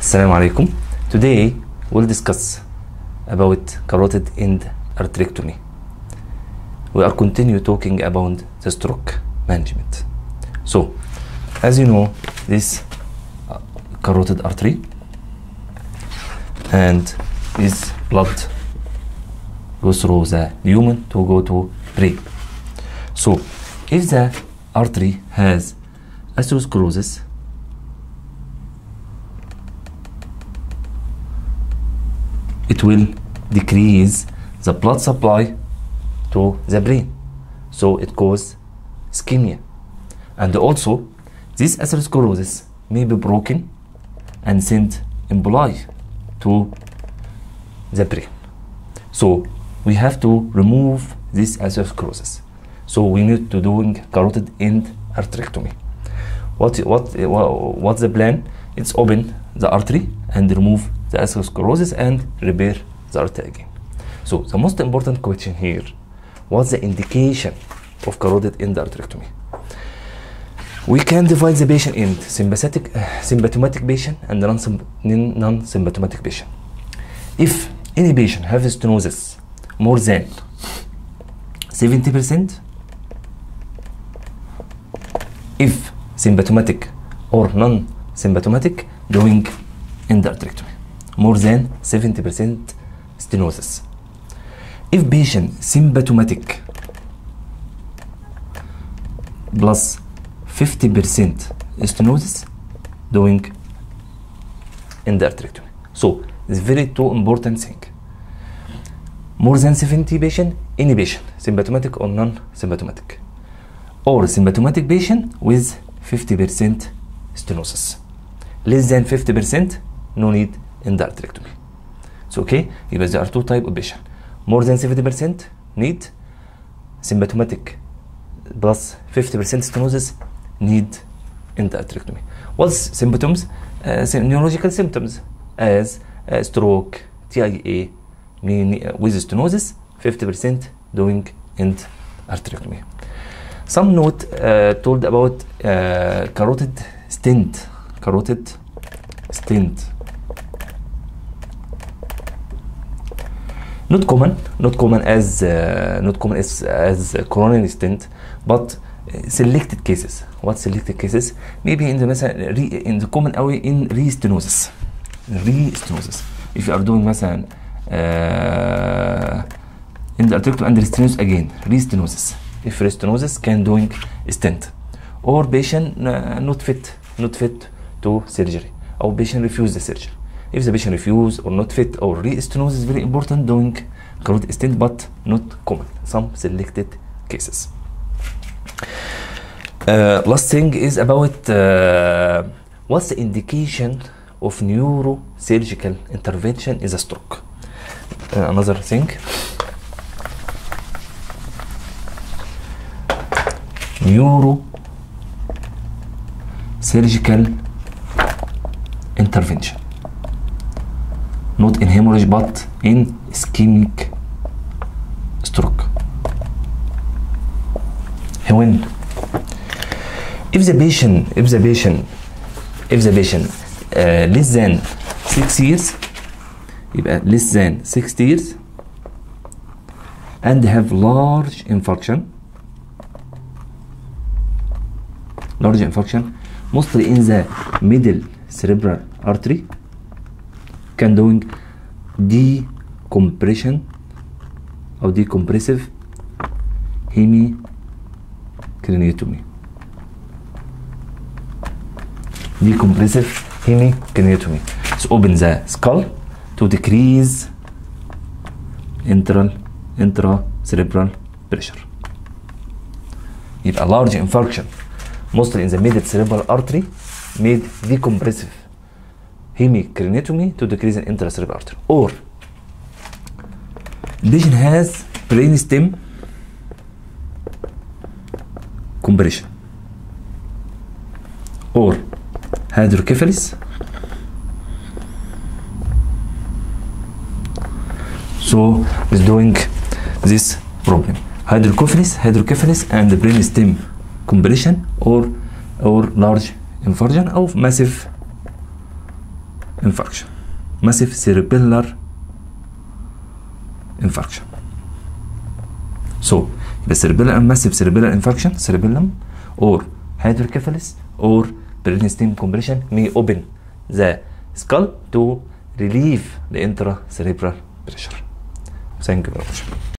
Assalamu alaikum. Today we'll discuss about carotid end arterectomy. We are continue talking about the stroke management. So, as you know, this uh, carotid artery and this blood goes through the lumen to go to brain. So, if the artery has atherosclerosis, it will decrease the blood supply to the brain. So it causes ischemia. And also, this atherosclerosis may be broken and send emboli to the brain. So we have to remove this atherosclerosis. So we need to doing carotid end arterectomy. What what what's the plan? It's open the artery and remove the atherosclerosis and repair the artery again. So the most important question here, what's the indication of carotid endarterectomy? We can divide the patient in sympathetic, uh, symptomatic patient and non-symptomatic patient. If any patient has stenosis more than 70%, if symptomatic or non-symptomatic, doing endarterectomy more than 70% stenosis. If patient symptomatic plus 50% stenosis, doing endarterectomy. So it's very two important thing. More than 70 patient, any patient, symptomatic or non-symptomatic, or symptomatic patient with 50% stenosis. Less than 50%, no need endarterectomy. So okay, يبقى there are two type of patient. More than 70% need symptomatic plus 50% stenosis need endarterectomy. What's symptoms? Uh, neurological symptoms as uh, stroke, TIA, with stenosis, 50% doing endarterectomy. Some note uh, told about uh, carotid stent, carotid stent. Not common, not common as uh, not common as as coronary stent, but selected cases. What selected cases? Maybe in the مثلا in the common قوي in restenosis. Restenosis. If you are doing مثلا uh, in the arterectomy and restenosis again, restenosis. If restenosis can doing stent or patient uh, not fit, not fit to surgery or patient refuse the surgery. If the patient refuse or not fit or re-stenosis is very important doing carotid stent but not common. Some selected cases. Uh, last thing is about uh, what's the indication of neurosurgical intervention is a stroke. Uh, another thing. Neurosurgical intervention not in hemorrhage but in ischemic stroke when if the patient if the patient if the patient uh, less than 6 years يبقى less than 6 years and have large infarction large infarction mostly in the middle cerebral artery can doing decompression or decompressive hemicraniectomy decompressive hemicraniectomy so open the skull to decrease intral intracerebral pressure يبقى large infarction mostly in the middle cerebral artery made decompressive hemicraniectomy to decrease an intracerebral artery. Or patient has brain stem compression or hydrocephalus so is doing this problem hydrocephalus hydrocephalus and the brain stem compression or or large infarction or massive infarction massive cerebellar infarction so the cerebellar and massive cerebellar infarction cerebellum or hydrocephalus or brainstem compression may open the skull to relieve the intracerebral pressure. Thank you very much